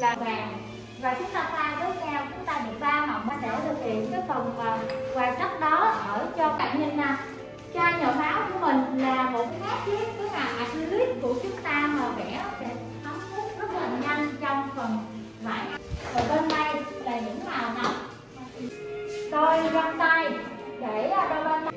là vàng. Và chúng ta pha với nhau, chúng ta được ba màu sẽ thực hiện cái phần à, quà sách đó ở cho bạn nhìn nè chai nhỏ máu của mình là một cái khác với cái là acrylic của chúng ta mà vẽ sẽ thấm hút rất là nhanh trong phần vải. Và bên đây là những màu nóng. Tôi găng tay để à, đôi bên. tay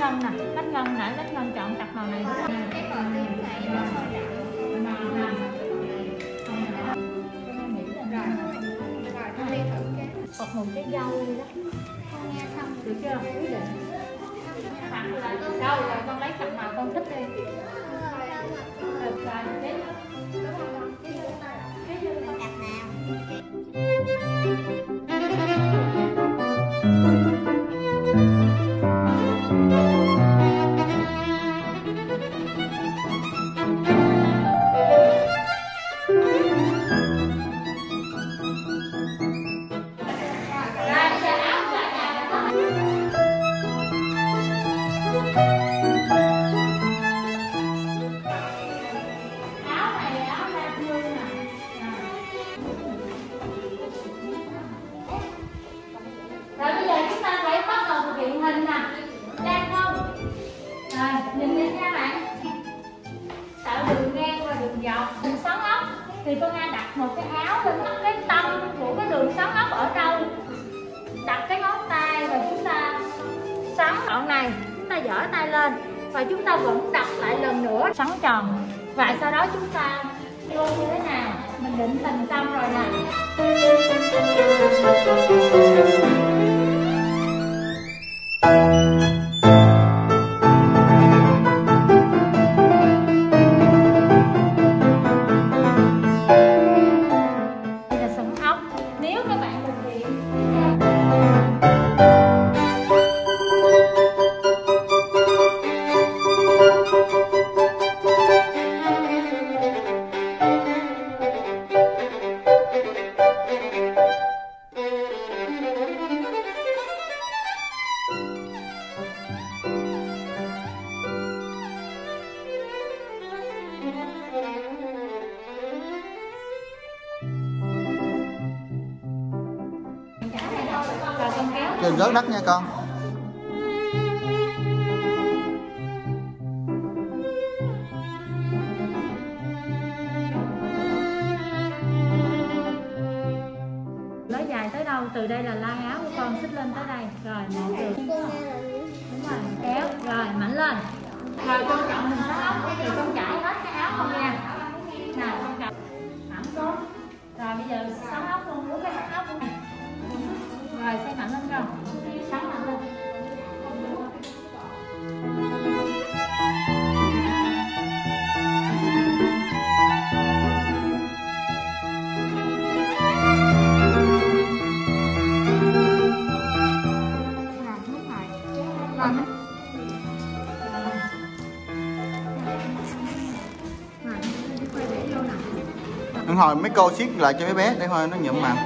ngân nè Bách ngân nãy bách ngân chọn cặp màu này. Cái con này Màu nè Phật một cái dâu đi đó. Con nghe xong. Được chưa? Quyết định Tặng là đâu rồi con lấy cặp màu con thích đi. Được rồi, thì con Nga đặt một cái áo lên mắt và chúng ta vẫn đặt lại lần nữa. Xoắn tròn. Và sau đó chúng ta vô như thế nào? Mình định hình xong rồi nè. Rồi con kéo Đừng rớt đất nha con. Nói dài tới đâu, từ đây là lai áo của con xích lên tới đây. Rồi, một đường. Đúng rồi, kéo, rồi, mạnh lên. Rồi con chọn hình sáu ốc thì con trải hết cái áo không nha. Nào, hồi mấy cô siết lại cho bé bé để thôi nó nhuộm mặn